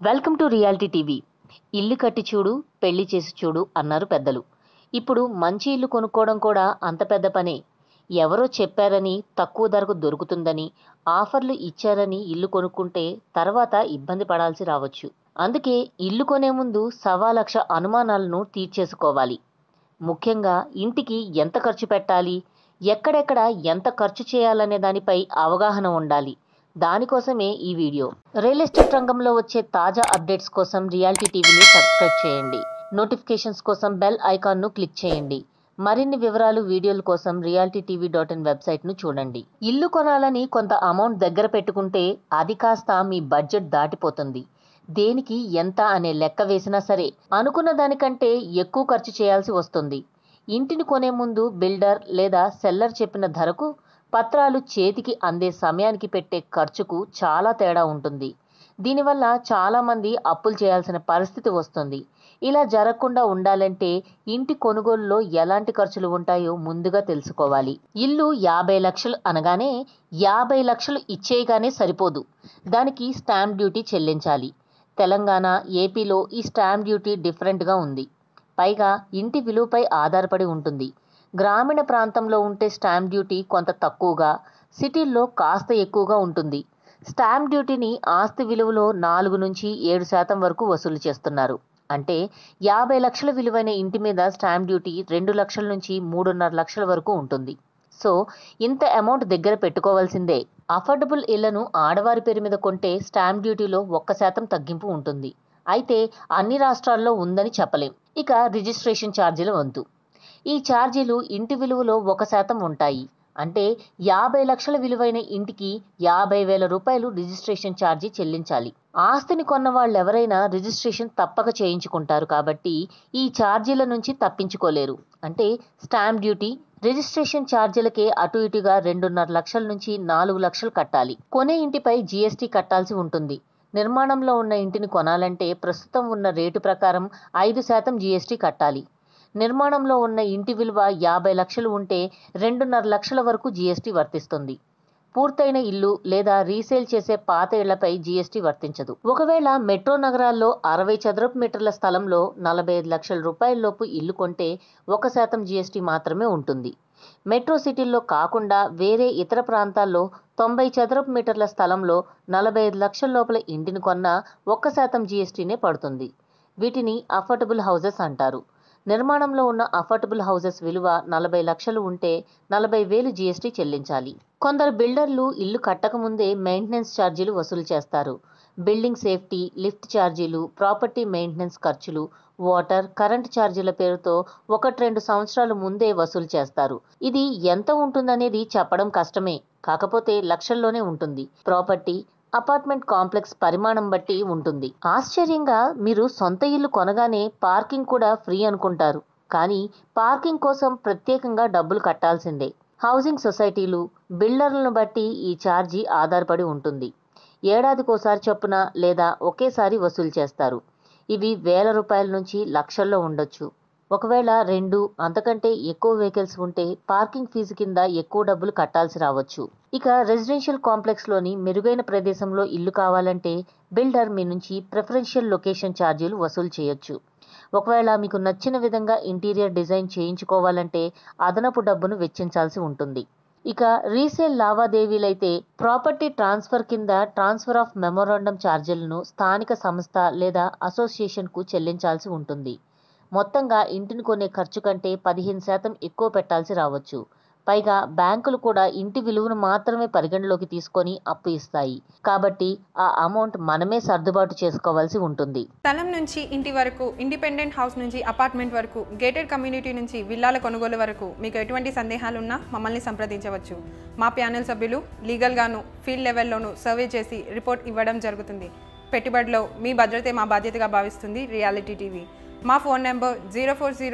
Welcome to reality TV. ఇల్లు కట్టి చూడు పెళ్ళి చేసి చూడు అన్నారు పెద్దలు. ఇప్పుడు మంచి ఇల్లు కొనుక్కోవడం కూడా అంత పెద్ద పనే. ఎవరో చెప్పారని తక్కువ ధరకు దొరుకుతుందని ఆఫర్లు ఇచ్చారని ఇల్లు కొనుక్కుంటే తర్వాత ఇబ్బంది పడాల్సి రావచ్చు. అందుకే ఇల్లు కొనే ముందు సవా లక్ష అనుమానాలను తీర్చేసుకోవాలి. ముఖ్యంగా ఇంటికి ఎంత ఖర్చు పెట్టాలి ఎక్కడెక్కడ ఎంత ఖర్చు చేయాలనే దానిపై అవగాహన ఉండాలి. దానికోసమే ఈ వీడియో. రియల్ ఎస్టేట్ రంగంలో వచ్చే తాజా అప్డేట్స్ కోసం రియాలిటీ టీవీని సబ్స్క్రైబ్ చేయండి. నోటిఫికేషన్స్ కోసం బెల్ ఐకాన్ను క్లిక్ చేయండి. మరిన్ని వివరాలు వీడియోల కోసం రియాలిటీ టీవీ డాట్ ఇన్ వెబ్సైట్ను చూడండి. ఇల్లు కొనాలని కొంత అమౌంట్ దగ్గర పెట్టుకుంటే అది కాస్త మీ బడ్జెట్ దాటిపోతుంది. దేనికి ఎంత అనే లెక్క వేసినా సరే అనుకున్న దానికంటే ఎక్కువ ఖర్చు చేయాల్సి వస్తుంది. ఇంటిని కొనే ముందు బిల్డర్ లేదా సెల్లర్ చెప్పిన ధరకు పత్రాలు చేతికి అందే సమయానికి పెట్టే ఖర్చుకు చాలా తేడా ఉంటుంది. దీనివల్ల చాలామంది అప్పులు చేయాల్సిన పరిస్థితి వస్తుంది. ఇలా జరగకుండా ఉండాలంటే ఇంటి కొనుగోలులో ఎలాంటి ఖర్చులు ఉంటాయో ముందుగా తెలుసుకోవాలి. ఇల్లు యాభై లక్షలు అనగానే యాభై లక్షలు ఇచ్చేయగానే సరిపోదు. దానికి స్టాంప్ డ్యూటీ చెల్లించాలి. తెలంగాణ ఏపీలో ఈ స్టాంప్ డ్యూటీ డిఫరెంట్గా ఉంది. పైగా ఇంటి విలువపై ఆధారపడి ఉంటుంది. గ్రామీణ ప్రాంతంలో ఉంటే స్టాంప్ డ్యూటీ కొంత తక్కువగా సిటీల్లో కాస్త ఎక్కువగా ఉంటుంది. స్టాంప్ డ్యూటీని ఆస్తి విలువలో నాలుగు నుంచి ఏడు శాతం వరకు వసూలు చేస్తున్నారు. అంటే యాభై లక్షల విలువైన ఇంటి మీద స్టాంప్ డ్యూటీ రెండు లక్షల నుంచి మూడున్నర లక్షల వరకు ఉంటుంది. సో ఇంత అమౌంట్ దగ్గర పెట్టుకోవాల్సిందే. అఫోర్డబుల్ ఇళ్ళను ఆడవారి పేరు మీద కొంటే స్టాంప్ డ్యూటీలో ఒక్క శాతం తగ్గింపు ఉంటుంది. అయితే అన్ని రాష్ట్రాల్లో ఉందని చెప్పలేం. ఇక రిజిస్ట్రేషన్ ఛార్జీల వంతు. ఈ ఛార్జీలు ఇంటి విలువలో ఒక శాతం ఉంటాయి. అంటే యాభై లక్షల విలువైన ఇంటికి యాభై వేల రూపాయలు రిజిస్ట్రేషన్ ఛార్జీ చెల్లించాలి. ఆస్తిని కొన్న వాళ్ళు ఎవరైనా రిజిస్ట్రేషన్ తప్పక చేయించుకుంటారు కాబట్టి ఈ ఛార్జీల నుంచి తప్పించుకోలేరు. అంటే స్టాంప్ డ్యూటీ రిజిస్ట్రేషన్ ఛార్జీలకే అటు ఇటుగా రెండున్నర లక్షల నుంచి నాలుగు లక్షలు కట్టాలి. కొనే ఇంటిపై జీఎస్టీ కట్టాల్సి ఉంటుంది. నిర్మాణంలో ఉన్న ఇంటిని కొనాలంటే ప్రస్తుతం ఉన్న రేటు ప్రకారం ఐదు శాతం జీఎస్టీ కట్టాలి. నిర్మాణంలో ఉన్న ఇంటి విలువ యాభై లక్షలు ఉంటే రెండున్నర లక్షల వరకు జీఎస్టీ వర్తిస్తుంది. పూర్తయిన ఇల్లు లేదా రీసేల్ చేసే పాత ఇళ్ళపై జీఎస్టీ వర్తించదు. ఒకవేళ మెట్రో నగరాల్లో అరవై చదరపు మీటర్ల స్థలంలో నలభై ఐదు లక్షల రూపాయలలోపు ఇల్లు కొంటే ఒక శాతం జీఎస్టీ మాత్రమే ఉంటుంది. మెట్రో సిటీల్లో కాకుండా వేరే ఇతర ప్రాంతాల్లో తొంభై చదరపు మీటర్ల స్థలంలో నలభై ఐదు లక్షల లోపల ఇంటిని కొన్నా ఒక్క శాతం జీఎస్టీనే పడుతుంది. వీటిని అఫోర్డబుల్ హౌసెస్ అంటారు. నిర్మాణంలో ఉన్న అఫోర్డబుల్ హౌసెస్ విలువ నలభై లక్షలు ఉంటే నలభై వేలు జీఎస్టీ చెల్లించాలి. కొందరు బిల్డర్లు ఇల్లు కట్టకముందే మెయింటెనెన్స్ ఛార్జీలు వసూలు చేస్తారు. బిల్డింగ్ సేఫ్టీ లిఫ్ట్ ఛార్జీలు ప్రాపర్టీ మెయింటెనెన్స్ ఖర్చులు వాటర్ కరెంట్ ఛార్జీల పేరుతో ఒకటి రెండు సంవత్సరాలు ముందే వసూలు చేస్తారు. ఇది ఎంత ఉంటుందనేది చెప్పడం కష్టమే. కాకపోతే లక్షల్లోనే ఉంటుంది. ప్రాపర్టీ అపార్ట్మెంట్ కాంప్లెక్స్ పరిమాణం బట్టి ఉంటుంది. ఆశ్చర్యంగా మీరు సొంత ఇల్లు కొనగానే పార్కింగ్ కూడా ఫ్రీ అనుకుంటారు. కానీ పార్కింగ్ కోసం ప్రత్యేకంగా డబ్బులు కట్టాల్సిందే. హౌసింగ్ సొసైటీలు బిల్డర్లను బట్టి ఈ ఛార్జీ ఆధారపడి ఉంటుంది. ఏడాదికోసారి చొప్పున లేదా ఒకేసారి వసూలు చేస్తారు. ఇవి వేల రూపాయల నుంచి లక్షల్లో ఉండొచ్చు. ఒకవేళ రెండు అంతకంటే ఎక్కువ వెహికల్స్ ఉంటే పార్కింగ్ ఫీజు కింద ఎక్కువ డబ్బులు కట్టాల్సి రావచ్చు. ఇక రెసిడెన్షియల్ కాంప్లెక్స్లోని మెరుగైన ప్రదేశంలో ఇల్లు కావాలంటే బిల్డర్ మీ నుంచి ప్రిఫరెన్షియల్ లొకేషన్ ఛార్జీలు వసూలు చేయొచ్చు. ఒకవేళ మీకు నచ్చిన విధంగా ఇంటీరియర్ డిజైన్ చేయించుకోవాలంటే అదనపు డబ్బును వెచ్చించాల్సి ఉంటుంది. ఇక రీసేల్ లావాదేవీలైతే ప్రాపర్టీ ట్రాన్స్ఫర్ కింద ట్రాన్స్ఫర్ ఆఫ్ మెమోరాండం ఛార్జీలను స్థానిక సంస్థ లేదా అసోసియేషన్కు చెల్లించాల్సి ఉంటుంది. మొత్తంగా ఇంటిని కొనే ఖర్చు కంటే పదిహేను శాతం ఎక్కువ పెట్టాల్సి రావచ్చు. పైగా బ్యాంకులు కూడా ఇంటి విలువను మాత్రమే పరిగణలోకి తీసుకొని అప్పు ఇస్తాయి. కాబట్టి ఆ అమౌంట్ మనమే సర్దుబాటు చేసుకోవాల్సి ఉంటుంది. స్థలం నుంచి ఇంటి వరకు ఇండిపెండెంట్ హౌస్ నుంచి అపార్ట్మెంట్ వరకు గేటెడ్ కమ్యూనిటీ నుంచి విల్లాల కొనుగోలు వరకు మీకు ఎటువంటి సందేహాలున్నా మమ్మల్ని సంప్రదించవచ్చు. మా ప్యానెల్ సభ్యులు లీగల్గాను ఫీల్డ్ లెవెల్లోనూ సర్వే చేసి రిపోర్ట్ ఇవ్వడం జరుగుతుంది. పెట్టుబడిలో మీ భద్రతే మా బాధ్యతగా భావిస్తుంది reality TV. My phone number 040